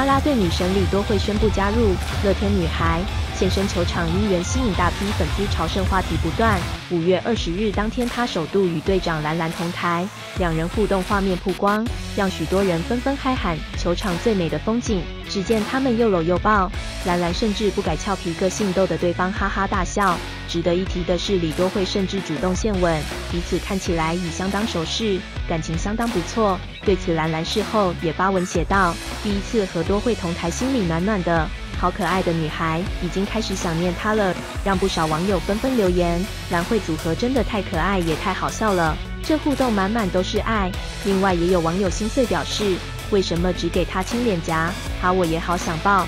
啦啦队女神李多惠宣布加入乐天女孩。现身球场，因缘吸引大批粉丝朝圣，话题不断。五月二十日当天，她首度与队长兰兰同台，两人互动画面曝光，让许多人纷纷嗨喊球场最美的风景。只见他们又搂又抱，兰兰甚至不改俏皮个性，逗得对方哈哈大笑。值得一提的是，李多惠甚至主动献吻，彼此看起来已相当熟识，感情相当不错。对此，兰兰事后也发文写道：“第一次和多慧同台，心里暖暖的。”好可爱的女孩，已经开始想念她了，让不少网友纷纷留言：蓝慧组合真的太可爱，也太好笑了，这互动满满都是爱。另外，也有网友心碎表示：为什么只给她亲脸颊？哈，我也好想抱。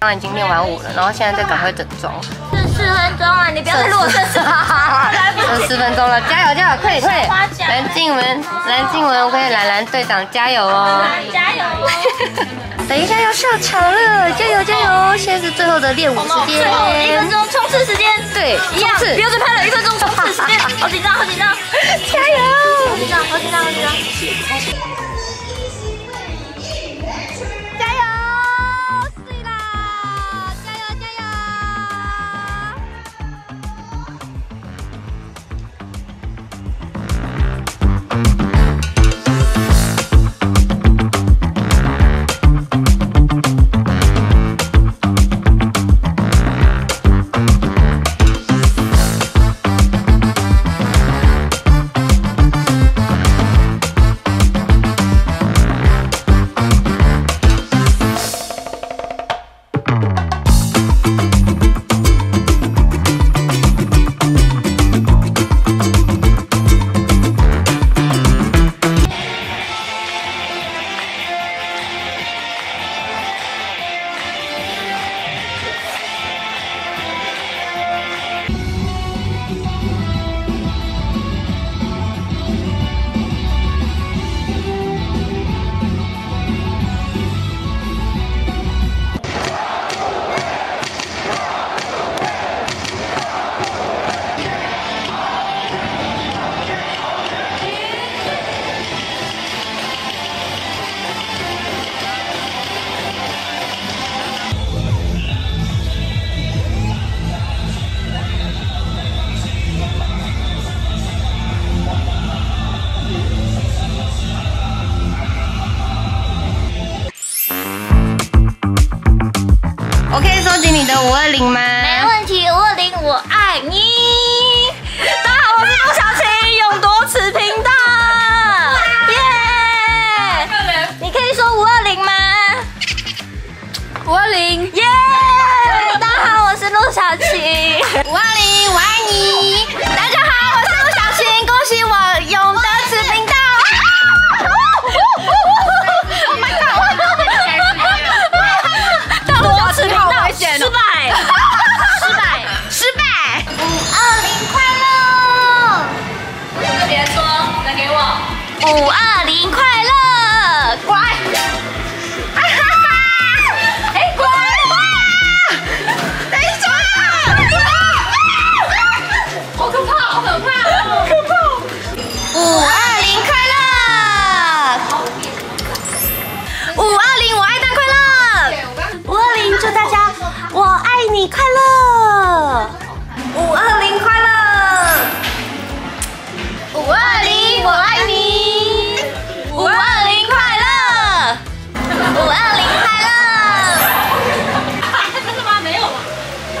刚刚已经练完舞了，然后现在在赶快整妆。剩四分钟啊，你不要再录我剩四，剩四分钟了，加油加油，快点快点！蓝静文，蓝静文，OK，蓝蓝队长加油哦！加油！等一下要上场了，加油加油！现在是最后的练舞时间，最后一分钟冲刺时间，对，一样，标准拍了一分钟冲刺时间，好紧张，好紧张，加油！好紧张，好紧张，好紧张。忘记你的五二零吗？你，快乐！五二零快乐！五二零，我爱你！五二零快乐！五二零快乐！真的吗？没有吧？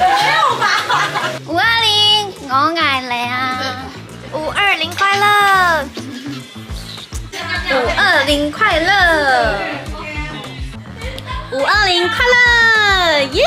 没有吧？五二零，我爱你啊！五二零快乐！五二零快乐！五二零快乐！耶！